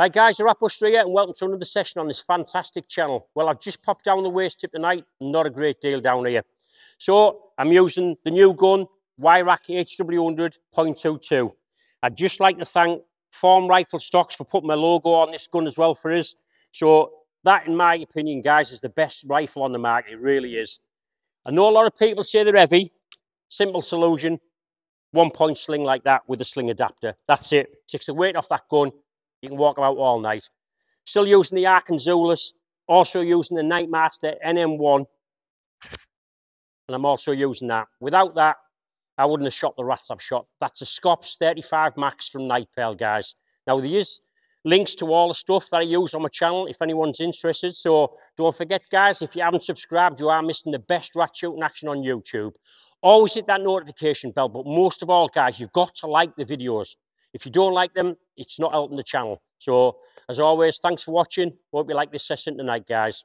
Hi guys, Buster here and welcome to another session on this fantastic channel. Well, I've just popped down the waste tip tonight, not a great deal down here. So, I'm using the new gun, Weihrauch HW100.22. I'd just like to thank Form Rifle Stocks for putting my logo on this gun as well for us. So, that in my opinion, guys, is the best rifle on the market. It really is. I know a lot of people say they're heavy. Simple solution, one point sling like that with a sling adapter. That's it. Takes the weight off that gun you can walk about all night. Still using the Arken Zulus, also using the Nightmaster NM1. And I'm also using that. Without that, I wouldn't have shot the rats I've shot. That's a Scops 35 Max from Night Pearl, guys. Now, there is links to all the stuff that I use on my channel if anyone's interested. So don't forget, guys, if you haven't subscribed, you are missing the best rat shooting action on YouTube. Always hit that notification bell, but most of all, guys, you've got to like the videos. If you don't like them, it's not helping the channel. So, as always, thanks for watching. Hope you like this session tonight, guys.